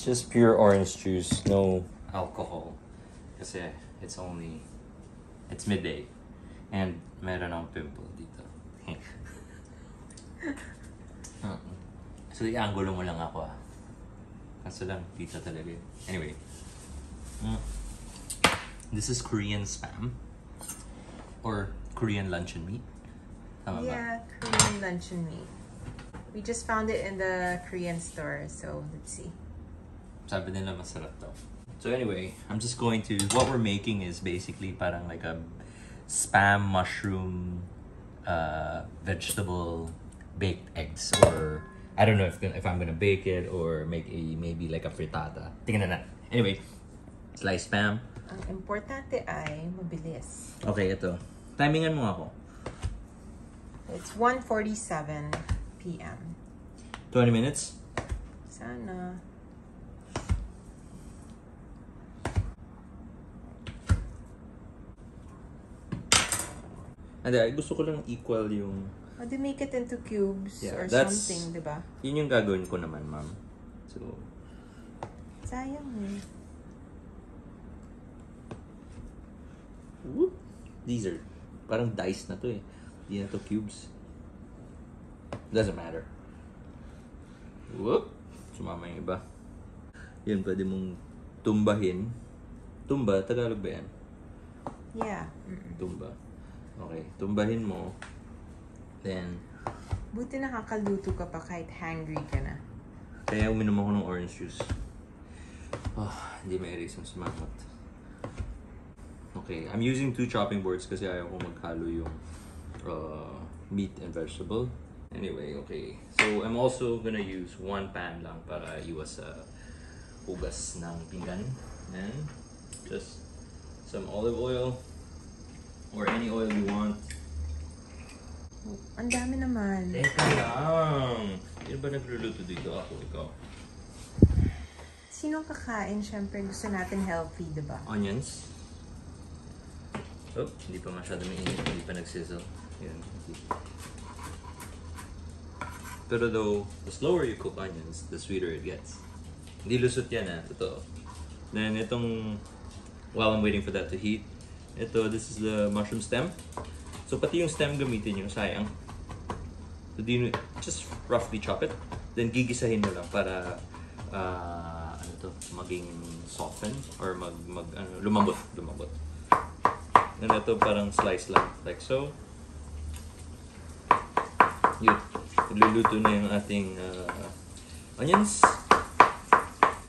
It's just pure orange juice, no alcohol. Kasi it's only, it's midday. And meron akong pimple dito. So, i-angulo mo lang ako ah. Kaso lang, dito talaga. Anyway. Mm. This is Korean spam. Or Korean luncheon meat. Tama? Yeah, Korean luncheon meat. We just found it in the Korean store, so let's see. Sabi nila masarap daw. So anyway, I'm just going to, what we're making is basically parang like a spam mushroom uh, vegetable baked eggs or I don't know if if I'm gonna bake it or make a maybe like a frittata. Tingnan na. Anyway, sliced spam. Ang importante ay mabilis. Okay, ito. Timingan mo ako. It's 1.47 p.m. 20 minutes. Sana. Hindi, ay, gusto ko lang equal yung... How do you make it into cubes Yeah, or that's- something, di ba? Yun yung gagawin ko naman, ma'am. So, Sayang eh. whoop. These are parang dice na to eh. Hindi na to cubes. Doesn't matter. Whoop. Sumama yung iba. Yan, pwede mong tumbahin. Tumba, Tagalog ba yan? Yeah. Mm-mm. Tumba. Okay, tumbahin mo. Then, Buti nakakaluto ka pa kahit hungry ka na. kaya uminom ako ng orange juice. Oh, hindi may reason sumamat. Okay, I'm using two chopping boards kasi ayaw ko maghalo yung uh, meat and vegetable. Anyway, okay. So, I'm also gonna use one pan lang para iwas sa hugas ng pinggan. And just some olive oil or any oil you want. Oh, Ang dami naman. Teka lang! Sino ba nagluluto dito? Ako, ikaw. Sinong kakain? Siyempre, gusto natin healthy, di ba? Onions. Oh, hindi pa masyado mainit. Hindi pa nagsizzle. Yan. Pero though, the slower you cook onions, the sweeter it gets. Hindi lusot yan ah, totoo. Then itong, while I'm waiting for that to heat, ito, this is the mushroom stem. So pati yung stem gamitin yung sayang. So you just roughly chop it, then gigisahin mo lang para ah, ano to, maging soften or mag, mag ano, lumambot, lumambot. And ito parang slice lang, like so. Yun, iluluto na yung ating ah, onions.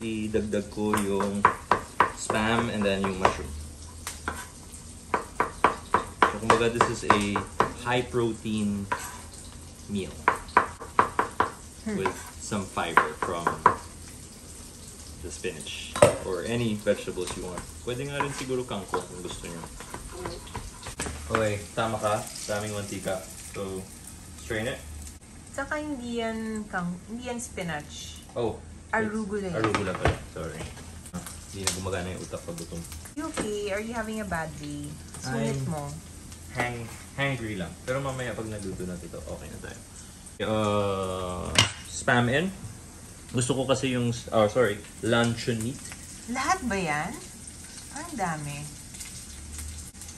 Idagdag ko yung spam and then yung mushroom. Kumbaga, this is a high protein meal with some fiber from the spinach or any vegetables you want. Pwede nga rin siguro kangkong kung gusto nyo. Okay, tama ka sa aming mantika. So, strain it. Saka hindi yan, kang, hindi yan spinach. Oh. Arugula. Arugula pala. Sorry. Hindi na gumagana yung utak pag gutom. You okay? Are you having a bad day? Sulit I'm- mo. Hang hangry lang. Pero mamaya pag nagluto natin ito, okay na tayo. Uh, spam in. Gusto ko kasi yung, oh sorry, luncheon meat. Lahat ba yan? Ang dami.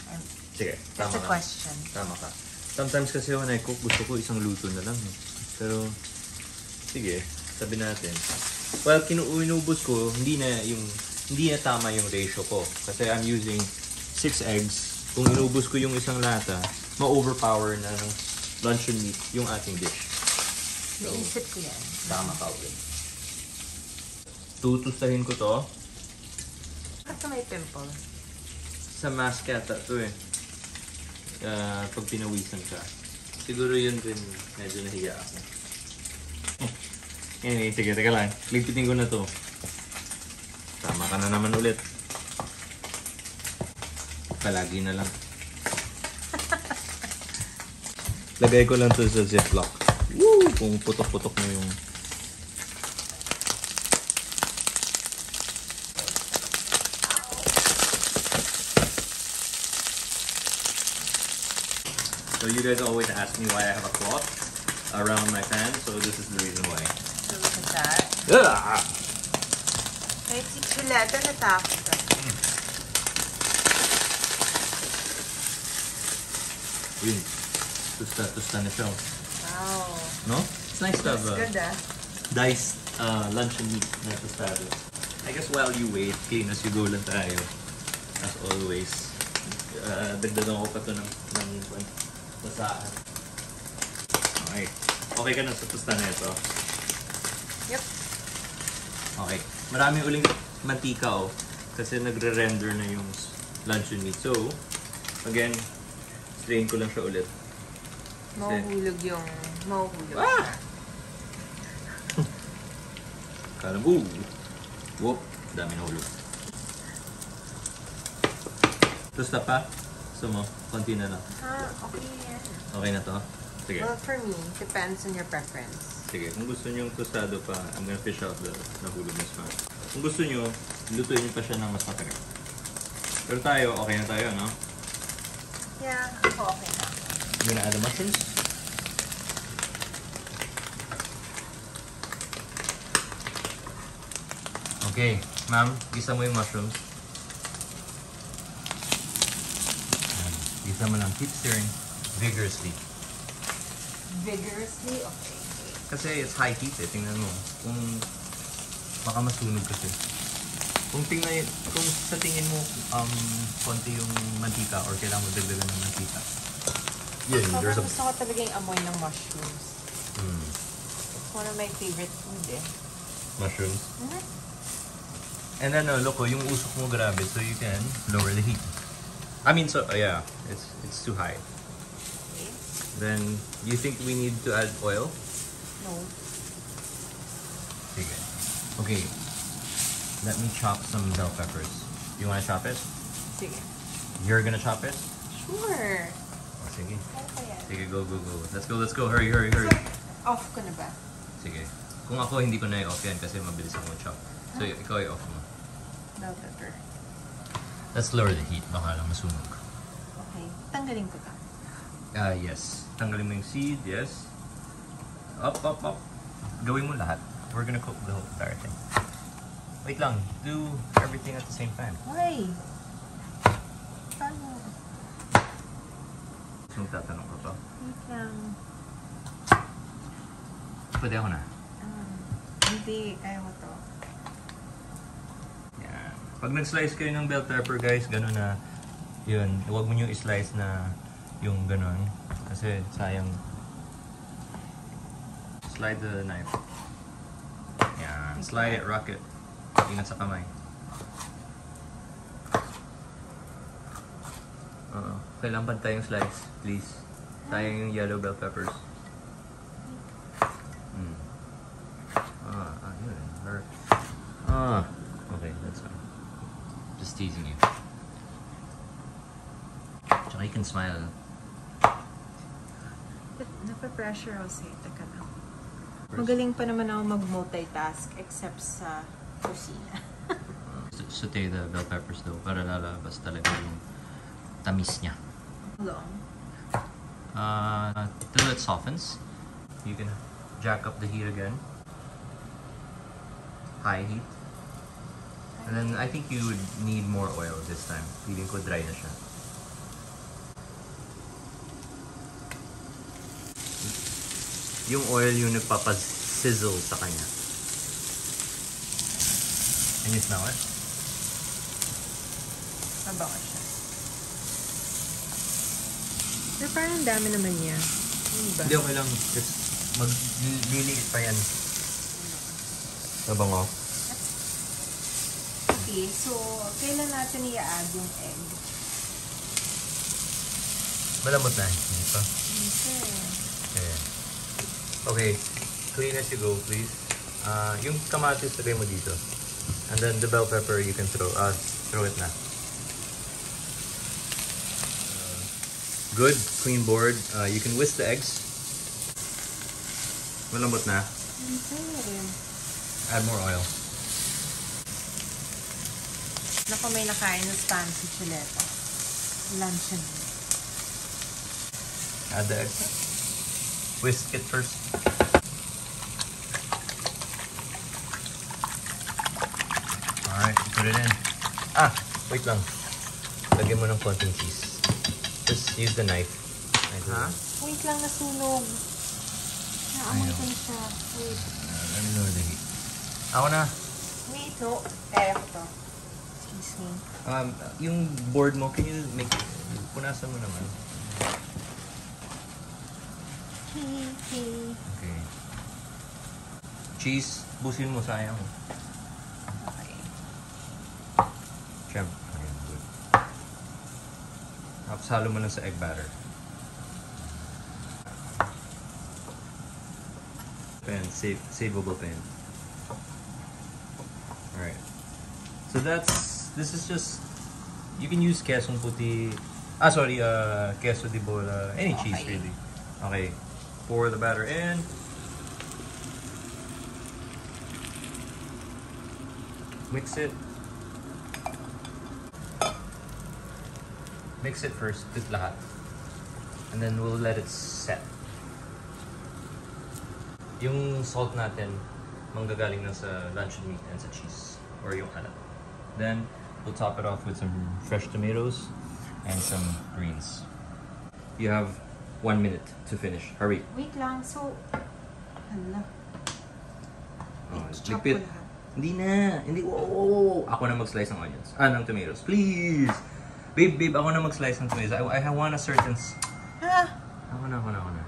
I'm- Sige, That's tama a ka. question. Tama ka. Sometimes kasi when I cook, gusto ko isang luto na lang. eh. Pero, sige, sabi natin. Well, kinuinubos ko, hindi na yung, hindi na tama yung ratio ko. Kasi I'm using 6 eggs. Kung inubos ko yung isang lata, ma-overpower na ng luncheon meat yung ating dish. So, Naisip ko yan. Tama ka ulit. Tutustahin ko to. Bakit ka may pimple? Sa mask yata to eh. Ah, pag pinawisan ka. Siguro yun din medyo nahiya ako. Anyway, sige, teka lang. Lipitin ko na to. Tama ka na naman ulit. Palagi na lang. Lagay ko lang to sa ziplock. Woo! Kung putok-putok mo yung So you guys always ask me why I have a cloth around my fan, so this is the reason why. So look at that. Ah! Kahit si Chuleta natakot Yun. Tusta, tusta na siya. Wow. No? It's nice to have uh, good ah. diced uh, luncheon meat na tostado. I guess while you wait, clean as you go lang tayo. As always. Uh, dagdagan ko pa to ng, ng basaan. Okay. Okay ka na sa tosta na ito? Yep. Okay. Marami uling mantika oh. Kasi nagre-render na yung luncheon meat. So, again, strain ko lang siya ulit. Mahuhulog yung... Mahuhulog Ah! Kala mo! Whoop! Dami na hulog. Tosta pa? Gusto mo? Konti na lang. Ah, okay yan. Okay na to? Sige. Well, for me, depends on your preference. Sige. Kung gusto nyo yung tostado pa, I'm gonna fish out the nahulog na spot. Kung gusto nyo, lutuin nyo pa siya ng mas matagal. Pero tayo, okay na tayo, no? Yeah, okay na. I'm gonna add the mushrooms. Okay, ma'am, gisa mo yung mushrooms. Yan, Gisa mo lang. Keep stirring vigorously. Vigorously? Okay. Kasi it's high heat eh. Tingnan mo. Kung baka masunog kasi. Kung tingnan, kung sa tingin mo um, konti yung mantika or kailangan mo dagdagan ng mantika. Yun, there's Sobrang a... gusto ko talaga yung amoy ng mushrooms. Hmm, It's one of my favorite food eh. mushrooms. Mhm. And then, uh, look, oh, yung usok mo grabe, so you can lower the heat. I mean, so, uh, yeah, it's it's too high. Okay. Then, you think we need to add oil? No. Sige. Okay. Let me chop some bell peppers. You wanna chop it? Sige. You're gonna chop it? Sure. Oh, sige. Kaya ko yan. Sige, go, go, go. Let's go, let's go. Hurry, hurry, hurry. Off ko na ba? Sige. Kung ako, hindi ko na i-off yan kasi mabilis ako chop. So, ikaw i-off mo. Bell pepper. Let's lower the heat. Baka lang masunog. Okay. Tanggalin ko to. Ah, yes. Tanggalin mo yung seed, yes. Up, up, up. Gawin mo lahat. We're gonna cook the whole entire thing. Wait lang. Do everything at the same time. Why? Paano? So, tatanong ko to. Wait lang. Pwede ako na. Ah, hindi. Kaya ko to. Yan. Pag nag-slice kayo ng bell pepper, guys, gano'n na, yun, huwag mo nyo i-slice na yung gano'n. Kasi sayang. Slide the knife. Yan. Slide it, rock it. Ingat sa kamay. Oo. Kailangan pantay yung slice, please. Sayang yung yellow bell peppers. Mm. Ah, ah, yun. Ah, okay, that's fine. Just teasing you. Tsaka you can smile. Napapressure ako sa'yo. Teka lang. Magaling pa naman ako mag-multitask except sa kusina. Saute the bell peppers though para lalabas talaga yung tamis niya. Long. Uh, till it softens, you can jack up the heat again. High heat. And then I think you would need more oil this time. Feeling ko dry na siya. Yung oil yung nagpapasizzle sa kanya. Can you smell it? Mabango siya. Pero parang ang dami naman niya. Ano ba? Hindi, okay lang. Just magliliit pa yan. Sabango. Okay, so kailan natin i-add yung egg? Malambot na. Hindi pa. Kasi, Okay. Okay. Clean as you go, please. Uh, yung kamatis, lagay mo dito. And then the bell pepper, you can throw, uh, throw it na. Uh, good, clean board. Uh, you can whisk the eggs. Malambot na. okay. Add more oil. Naku, may nakain ng fancy chuleta. Luncheon. Add the eggs. Whisk it first. Put it in. Ah, wait lang. Lagyan mo ng konting cheese. Just use the knife. Ha? Wait lang, nasunog. Naamoy ko na siya. Wait. Uh, let me lower the heat. Ako na. Wait, no. Kaya ko to. Excuse me. Um, yung board mo, can you make... Punasan mo naman. Hey. Okay. Cheese, busin mo, sayang. Siyempre. Good. Tapos halo mo lang sa egg batter. Pen, save, saveable pen. Alright. So that's, this is just, you can use quesong puti, ah sorry, uh, queso di bola, any cheese Okay. really. Okay. Pour the batter in. Mix it. Mix it first, just lahat. And then we'll let it set. Yung salt natin, manggagaling na sa luncheon meat and sa cheese. Or yung alat. Then, we'll top it off with some fresh tomatoes and some greens. You have one minute to finish. Hurry. Wait lang. So, hala. Oh, ligpit. Hindi na. Hindi. Wow, wow, wow. Ako na mag-slice ng onions. Ah, ng tomatoes. Please. Babe, babe, ako na mag-slice ng tomatoes. I, I want a certain... Ah! Ako na, ako na, ako na.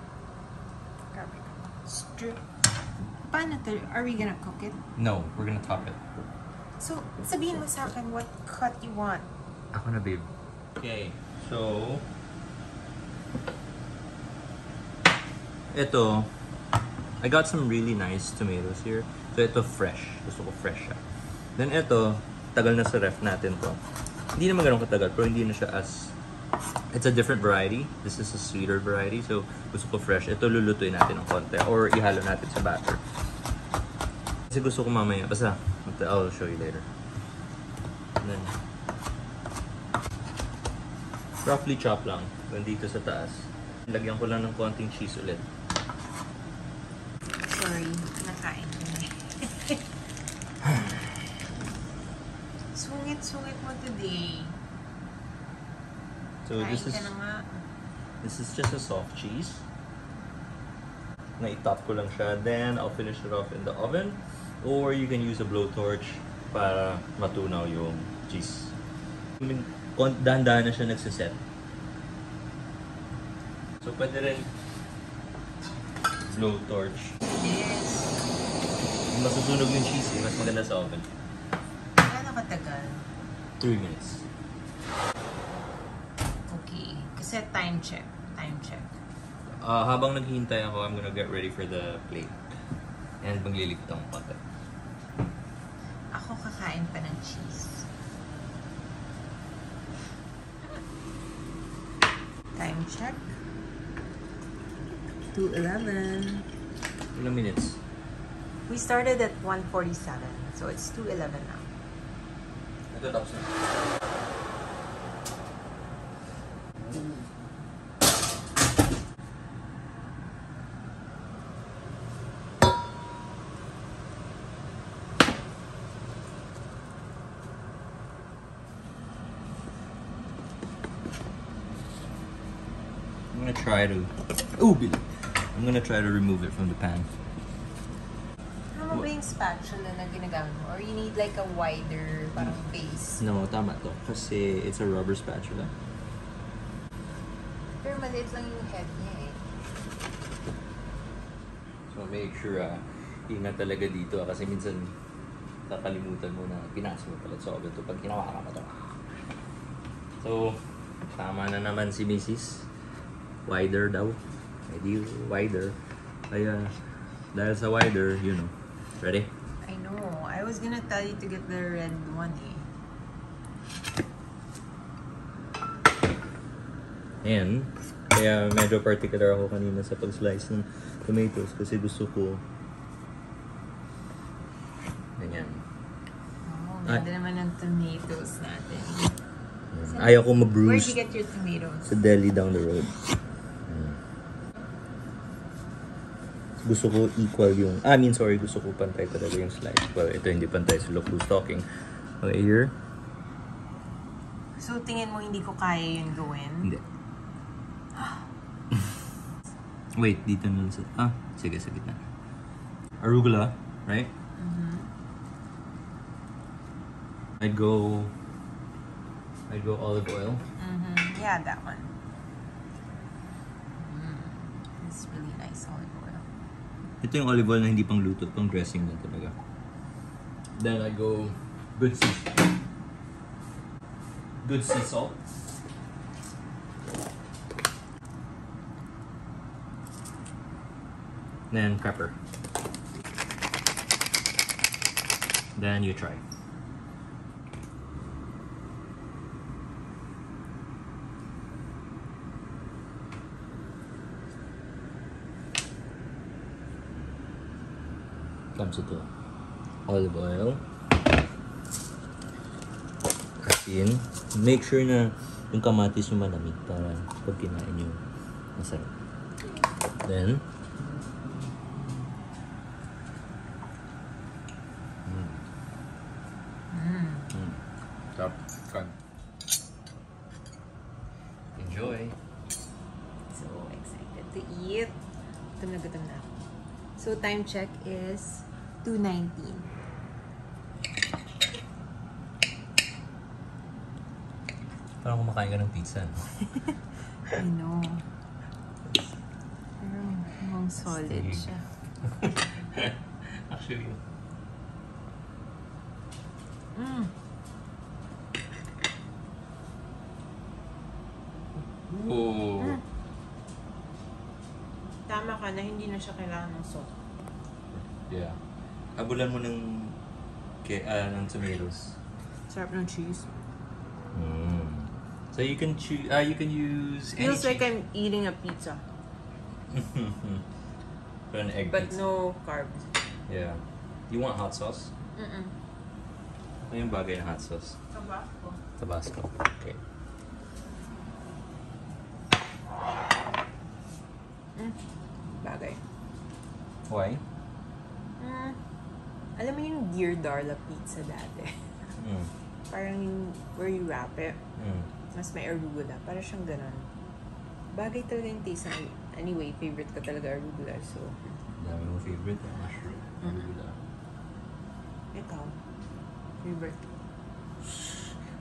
Strip. Paano to? Are we gonna cook it? No, we're gonna top it. So, sabihin mo sa akin what cut you want. Ako na, babe. Okay, so... Ito, I got some really nice tomatoes here. So ito fresh. Gusto ko fresh siya. Then ito, tagal na sa ref natin to. Hindi naman ganun katagal, pero hindi na siya as... It's a different variety. This is a sweeter variety. So gusto ko fresh. Ito lulutuin natin ng konti or ihalo natin sa batter. Kasi gusto ko mamaya. Basta, I'll show you later. And then, roughly chop lang. Nandito sa taas. Lagyan ko lang ng konting cheese ulit. Sorry, nakain Sungit-sungit mo today. So Kain this is ka na nga. this is just a soft cheese. Na itop ko lang siya. Then I'll finish it off in the oven. Or you can use a blowtorch para matunaw yung cheese. Dahan-dahan na siya nagsiset. So pwede rin blowtorch. Yes. Masusunog yung cheese eh. Mas maganda sa oven. Gaano katagal? 3 minutes. Okay. Kasi time check. Time check. Ah, habang naghihintay ako, I'm gonna get ready for the plate. And maglilipit akong konti. Ako kakain pa ng cheese. Time check. 2.11. Ilang minutes? We started at 1.47. So it's 2.11 now. Tapos na. I'm gonna try to. Oh, I'm gonna try to remove it from the pan. Spatula na ginagamit mo? Or you need like a wider parang base? No, tama to. Kasi it's a rubber spatula. Pero maliit lang yung head niya eh. So make sure ah, ingat talaga dito ah, kasi minsan kakalimutan mo na pinasok mo pala sa oven to pag hinawakan mo to. So, tama na naman si Mrs. Wider daw. Edi wider. Kaya, dahil sa wider, you know. Ready? I know. I was gonna tell you to get the red one eh. And, kaya medyo particular ako kanina sa pag-slice ng tomatoes kasi gusto ko ganyan. Oh, Ay. ganda naman ng tomatoes natin. Ayaw ko Where'd ma-bruise you get your tomatoes? sa deli down the road. Mm. Gusto ko equal yung, ah, I mean, sorry, gusto ko pantay talaga yung slice. Well, ito hindi pantay si Look Who's Talking. Okay, here. So, tingin mo hindi ko kaya yun gawin? Hindi. Wait, dito na sa... Ah, sige, sa gitna. Arugula, right? I'd go... I'd go olive oil. Mm-hmm. Yeah, that one. Mm. It's really nice olive oil. Ito yung olive oil na hindi pang luto, pang dressing na talaga. Then I go good sea good sea salt. Then pepper. Then you try. Comes ito. Olive oil. Asin. Make sure na yung kamatis yung malamig para pag kinain yung masarap. Then, mm. Mm. Top. Fun. Enjoy. So excited to eat. Gutom na gutom na ako. So, time check is 2.19. Parang kumakain ka ng pizza. no? I know. Pero mukhang solid Steak. siya. Actually, Mm. oh. Tama ka na hindi na siya kailangan ng salt. Yeah. Abulan mo ng ke ah, ng tomatoes. Sarap ng cheese. Mm. So you can choose. Ah, you can use any Feels like cheese. I'm eating a pizza. Put an egg But pizza. no carbs. Yeah. You want hot sauce? Mm-mm. Ano yung bagay na hot sauce? Tabasco. Tabasco. Okay. Mm. Bagay. Why? Mm. Alam mo yung Dear Darla pizza dati? Mm. Parang yung where you wrap it, Mm. mas may arugula. Para siyang ganun. Bagay talaga yung taste ng Anyway, favorite ko talaga arugula. So, Dami mo favorite na mushroom. Arugula. ikaw. Favorite.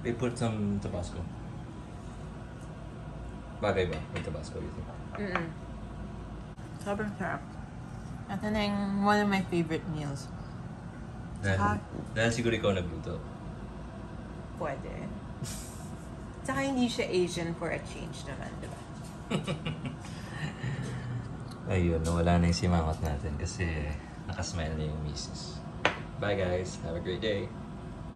They put some Tabasco. Bagay ba? May Tabasco, you think? Mm-mm. Sobrang sarap. Ito na yung one of my favorite meals. Dahil, Tsaka- dahil siguro ikaw nagluto. Pwede. Tsaka hindi siya Asian for a change naman, di ba? Ayun, nawala na yung simangot natin kasi nakasmile na yung misis. Bye guys, have a great day.